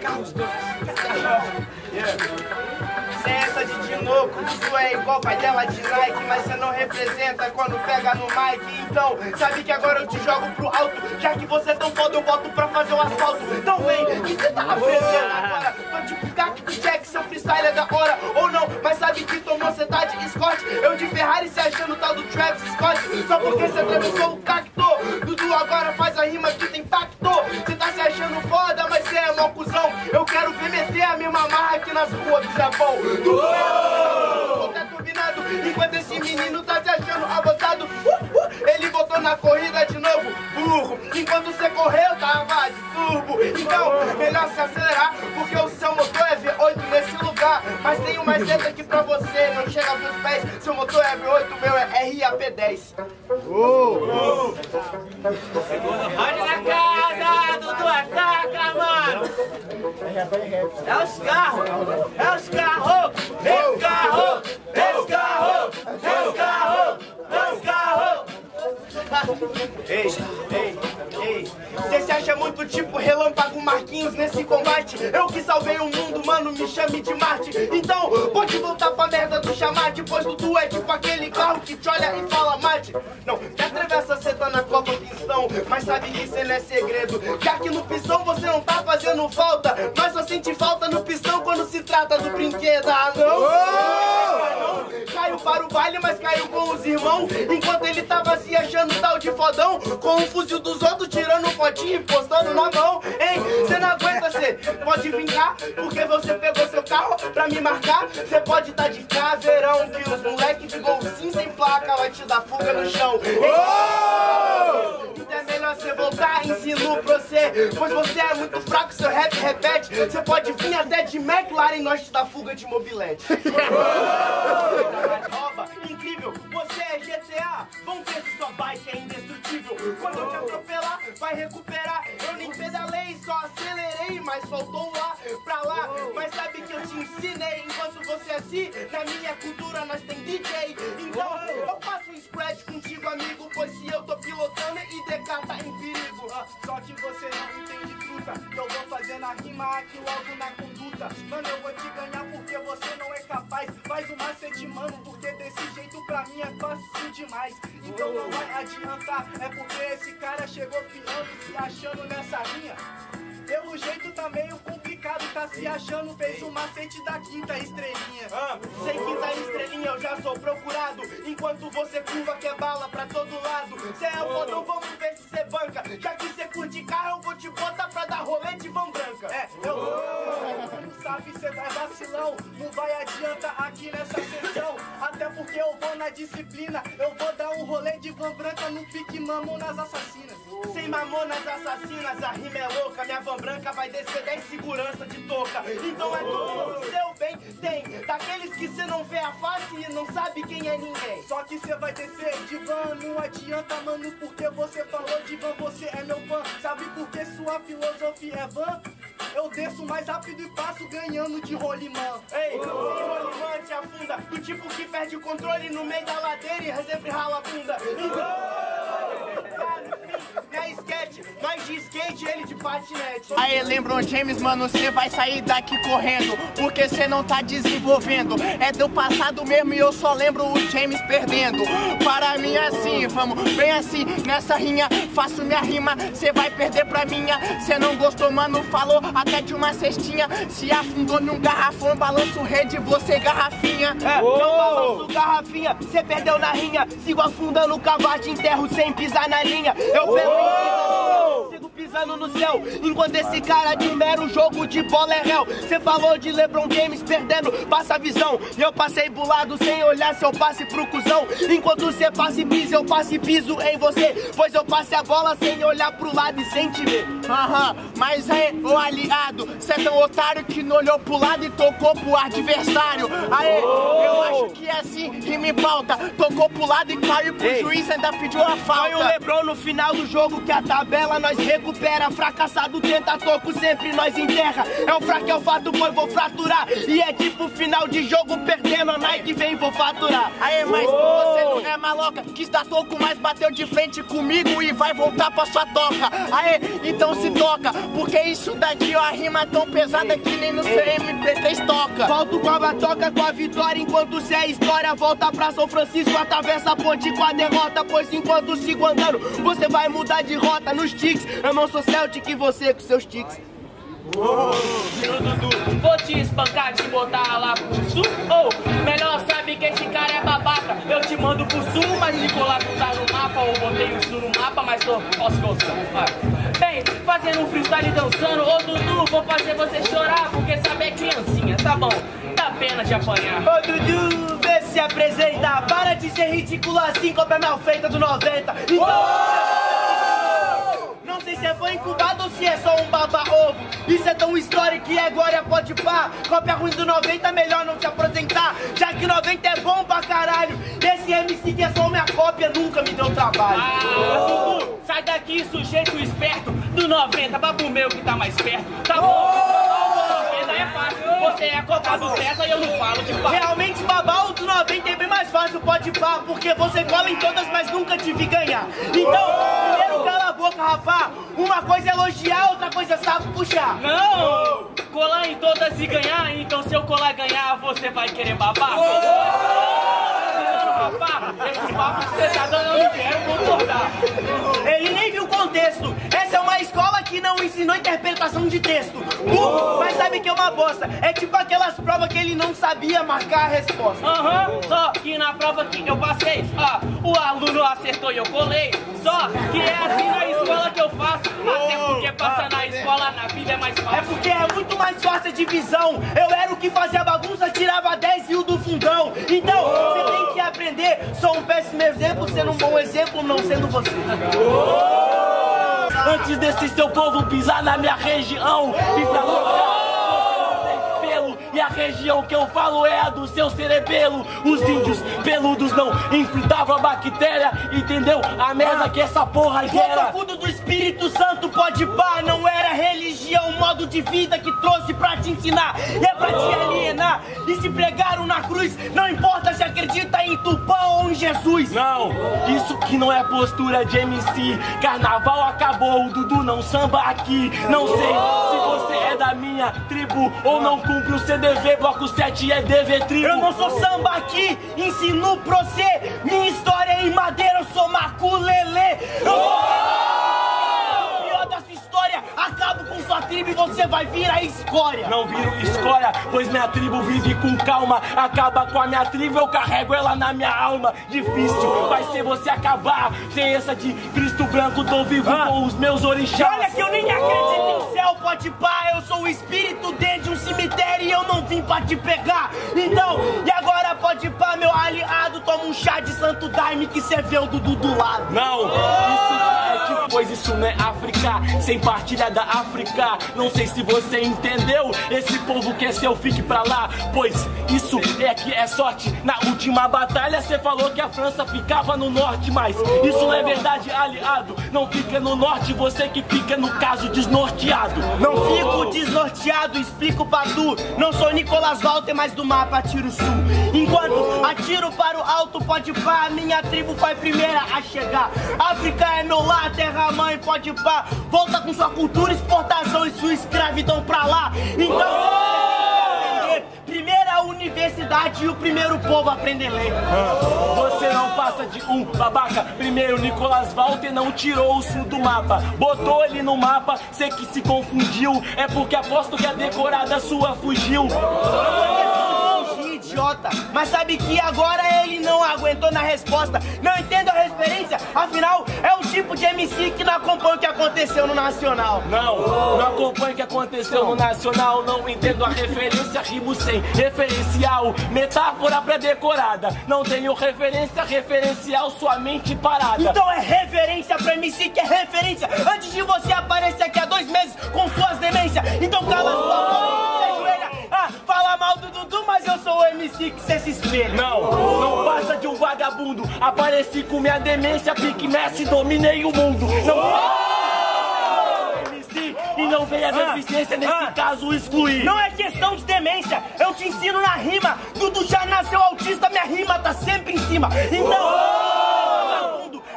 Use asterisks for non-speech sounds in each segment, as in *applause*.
Carros dois. Sem essa de novo, isso é igual pai dela de Nike, mas você não representa quando pega no mic. Então, sabe que agora eu te jogo pro alto, já que você é tão foda, eu boto pra fazer o asfalto. Então vem, e você tá aprendendo agora? Tô tipo Cacto Jack, seu freestyle é da hora, ou não, mas sabe que tomou cê tá de Scott. Eu de Ferrari se achando tal do Travis Scott, só porque você atravessou o cacto. Burro. Enquanto você correu, tava de turbo. Então, melhor se acelerar, porque o seu motor é V8 nesse lugar. Mas tem uma receita aqui pra você, não chega meus pés. Seu motor é V8, meu é RAP10. Pode na casa, Dudu ataca, mano! É os carros, é os carros, é os carros, é os carros, é os carros, é os carros! Ei, ei, ei. Você se acha muito tipo relâmpago Marquinhos nesse combate? Eu que salvei o mundo, mano, me chame de Marte. Então, pode voltar pra merda do chamate, pois Dudu é tipo aquele carro que te olha e fala mate. Não, que atravessa cê tá na Copa Pistão, mas sabe que isso não é segredo. Já que no pistão você não tá fazendo falta, nós só sente falta no pistão quando se trata do brinquedo. Ah, não? Não? Caiu para o baile, mas caiu com os irmãos, enquanto ele tava se achando fodão, com o fuzil dos outros tirando fotinho e postando na mão. Hein, cê não aguenta, cê pode vingar, porque você pegou seu carro pra me marcar. Cê pode tá de caveirão, que os moleque de golzinho sem placa vai te dar fuga no chão. Hein? Então é melhor você voltar, ensino pra você, pois você é muito fraco, seu rap repete. Você pode vir até de McLaren, nós te dá fuga de mobilete. Rouba, *laughs* incrível, você é GTA, vamos ver se sua bike é. Quando eu te atropelar, vai recuperar. Eu nem pedalei, só acelerei, mas faltou lá pra lá. Mas sabe que eu te ensinei, enquanto você é assim, na minha cultura nós tem DJ. Então eu faço um spread contigo, amigo, pois se eu tô pilotando e tá em perigo. Só que você não entende que Eu vou fazendo a rima aqui logo na conduta. Mano, eu vou te ganhar porque você não é capaz. Faz o macete, mano, porque desse jeito pra mim é fácil demais. Então não vai adiantar, é porque esse cara chegou fiando, se achando nessa linha. Pelo jeito tá meio complicado, tá se achando, fez o macete da quinta estrelinha. Ah, sem quinta estrelinha eu já sou procurado. Enquanto você curva que é bala pra todo lado. Cê é o fodão, vamos ver se cê banca. Já que cê curte carro, eu vou te botar de van branca. É, eu não sabe, cê vai vacilão. Não vai adiantar aqui nessa sessão. Até porque eu vou na disciplina. Eu vou dar um rolê de van branca. No pique mamonas assassinas. Sem mamonas assassinas, a rima é louca. Minha van branca vai descer 10 segurança de touca. Então é tudo no seu bem, tem cê não vê a face e não sabe quem é ninguém Só que cê vai descer de van, não adianta, mano, porque você falou de van, você é meu fã. Sabe por que sua filosofia é van? Eu desço mais rápido e passo ganhando de rolimã. Ei, sem rolimã te afunda Do tipo que perde o controle no meio da ladeira e sempre rala a bunda Então, é sketch, nós de skate, patinete Aê, LeBron James, mano, cê vai sair daqui correndo Porque cê não tá desenvolvendo. É do passado mesmo e eu só lembro o James perdendo. Para mim é assim, vamos, bem assim Nessa rinha, faço minha rima Cê vai perder pra minha. Cê não gostou, mano, falou até de uma cestinha. Se afundou num garrafão, balanço rede, você garrafinha. É, não balanço garrafinha, cê perdeu na rinha. Sigo afundando o cavalo, te enterro sem pisar na linha. Eu pego em no céu. Enquanto esse cara de mero jogo de bola é réu. Cê falou de LeBron James perdendo, passa a visão. Eu passei bulado sem olhar se eu passe pro cuzão. Enquanto cê passa e pisa, eu passo e piso em você. Pois eu passei a bola sem olhar pro lado e sem te ver Aham, mas aí, ô aliado, cê é tão otário que não olhou pro lado e tocou pro adversário. Aê, eu acho que é assim que me pauta. Tocou pro lado e caiu pro Ei. juiz, ainda pediu a Foi o falta. Lebron no final do jogo que a tabela nós recupera. Fracassado tenta toco, sempre nós enterra. É o fraco, é o fato, pois vou fraturar. E é tipo final de jogo, perdendo a Nike, vem, vou faturar. Aê, mas você não é maloca, quis dar toco, mas bateu de frente comigo e vai voltar pra sua toca. Aê, então não se toca. Porque isso daqui, ó, a rima é tão pesada que nem no CMP3 toca. Volto com a batoca com a vitória enquanto cê é história. Volta pra São Francisco, atravessa a ponte com a derrota. Pois enquanto sigo andando, você vai mudar de rota nos tics. Eu não sou Celtic e você com seus tics. Vou te espancar, te botar lá pro sul Ou, melhor sabe que esse cara é Eu te mando pro sul, mas Nicolás não tá no mapa Ou botei o sul no mapa, mas tô gostar Bem, fazendo um freestyle dançando Ô Dudu, vou fazer você chorar Porque sabe é criancinha, tá bom? Dá pena de apanhar. Ô Dudu, vê se apresenta Para de ser ridículo assim, cópia mal feita do 90 Então... Não sei se é fã incubado ou se é só um baba-ovo Isso é tão história que é glória pode pá. Cópia ruim do 90, melhor não se apresentar. Já que 90 é bom pra caralho. Esse MC que é só minha cópia nunca me deu trabalho. Ah, Dudu, sai daqui sujeito esperto. Do 90, babu meu que tá mais perto. Tá bom, 90 é fácil Você é a cópia do César e eu não falo de pá Realmente babar o do 90 é bem mais fácil, pode pá Porque você cola em todas, mas nunca te vi ganhar Então, primeiro cala a boca, rapá Uma coisa é elogiar, outra coisa é sabe puxar Não! Colar em todas e ganhar, então se eu colar e ganhar, você vai querer babar? Esses papos que você tá dando eu não quero concordar. Ele nem viu o contexto que não ensinou interpretação de texto Burro, mas sabe que é uma bosta É tipo aquelas provas que ele não sabia marcar a resposta Aham, só que na prova que eu passei, ó, o aluno acertou e eu colei. Só que é assim na escola que eu faço. Até porque passar na escola na vida é mais É fácil. porque é muito mais fácil a divisão. Eu era o que fazia bagunça, tirava 10 e o do fundão. Então, você tem que aprender. Sou um péssimo exemplo, sendo um bom exemplo, não sendo você. Antes desse seu povo pisar na minha região e pra E a região que eu falo é a do seu cerebelo. Os índios peludos não enfrentavam a bactéria, entendeu? A merda que essa porra O gera. confundo do Espírito Santo pode pá, não era religião, modo de vida que trouxe pra te ensinar, é pra te alienar. E se pregaram na cruz, não importa acredita em Tupã ou em Jesus. Não, isso que não é postura de MC. Carnaval acabou, o Dudu não samba aqui. Não sei se você é da minha tribo ou não cumpre o CDV, bloco 7 é DV tribo. Eu não sou samba aqui, ensino pra você. Minha história é em madeira, eu sou maculelê. Eu sou o pior da sua história. Acabo com sua tribo e você vai virar escória. Não viro escolha, pois minha tribo vive com calma. Acaba com a minha tribo, eu carrego ela na minha alma. Difícil vai ser você acabar. Sem essa de Cristo branco, tô vivo com os meus E orixás. olha que eu nem acredito em céu, pode pá. Eu sou o espírito dentro de um cemitério e eu não vim pra te pegar. Então, e agora pode pá, meu aliado. Toma um chá de santo daime que cê vê o Dudu do lado. Não, isso é pois isso não é África, sem partilha da África. Não sei se você entendeu. Esse povo quer seu fique pra lá, pois isso é que é sorte. Na última batalha você falou que a França ficava no norte, mas isso não é verdade, aliado. Não fica no norte, você que fica no caso desnorteado. Não fico desnorteado, explico pra tu. Não sou Nicolas Walter, mas do mapa atiro sul. Enquanto atiro para o alto, pode pá, minha tribo foi primeira a chegar. África é meu lar, terra mãe, pode pá. Volta com sua cultura, exportação e sua escravidão pra lá. Então, primeira universidade e o primeiro povo aprender ler. Você não passa de um babaca. Primeiro, Nicolas Walter não tirou o sul do mapa. Botou ele no mapa, sei que se confundiu. É porque aposto que a decorada sua fugiu. Fugir, idiota. Mas sabe que agora ele não aguentou na resposta. Não entendo a referência, afinal é o tipo de MC que não acompanha o que aconteceu no Nacional. Não, não acompanho o que aconteceu no Nacional. Não entendo a referência, rimo sem referencial. Metáfora pré-decorada. Não tenho referência, referencial, sua mente parada. Então é referência pra MC que é referência. Antes de você aparecer aqui há dois meses com suas demências. Então cala sua boca do Dudu, mas eu sou o MC que cê se espelha. Não, não passa de um vagabundo. Apareci com minha demência, pique Messi, dominei o mundo. Não MC e não venha a deficiência nesse ah. caso excluir. Não é questão de demência, eu te ensino na rima. Dudu já nasceu autista, minha rima tá sempre em cima. Então,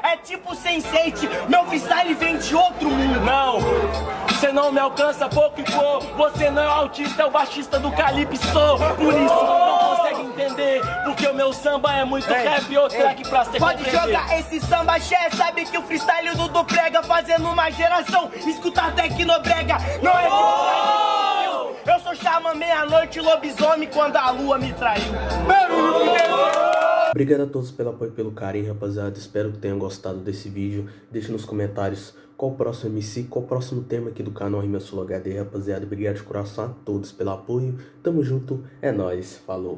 é tipo Sense8. Meu freestyle vem de outro mundo. Não, você não me alcança pouco e for. Você não é o autista, é o baixista do Calypso. Por isso não consegue entender. Porque o meu samba é muito rap e outro track pra ser Pode jogar esse samba xé, sabe que o freestyle do Dudu prega fazendo uma geração. Escutar Tecnobrega não é oh! Eu sou xamã meia-noite, lobisomem quando a lua me traiu. Obrigado a todos pelo apoio e pelo carinho, rapaziada. Espero que tenham gostado desse vídeo. Deixe nos comentários qual o próximo MC, qual o próximo tema aqui do canal Rima Sul HD, rapaziada. Obrigado de coração a todos pelo apoio. Tamo junto, é nóis, falou.